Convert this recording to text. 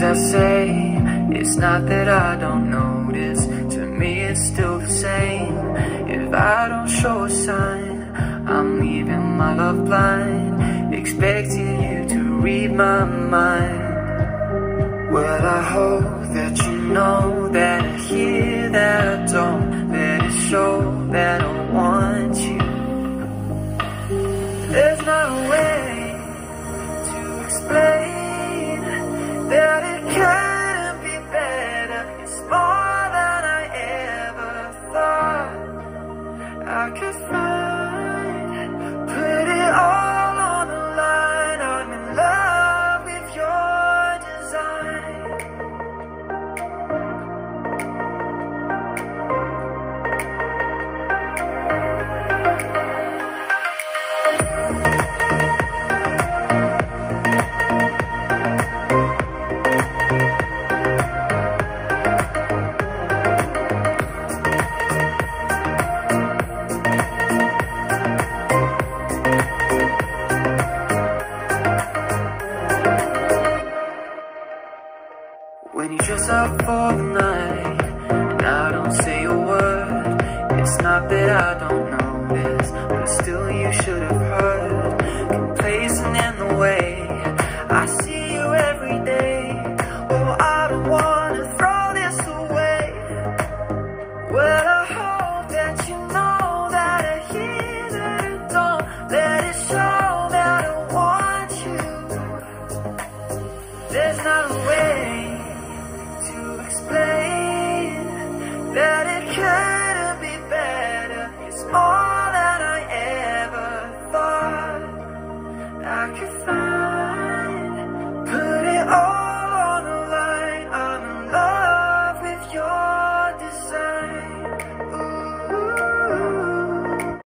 Things I say. It's not that I don't notice, to me it's still the same. If I don't show a sign, I'm leaving my love blind, expecting you to read my mind. Well, I hope that you know that I hear that I don't, that it show that I want you. There's no way to explain that it couldn't be better. It's more than I ever thought I could find.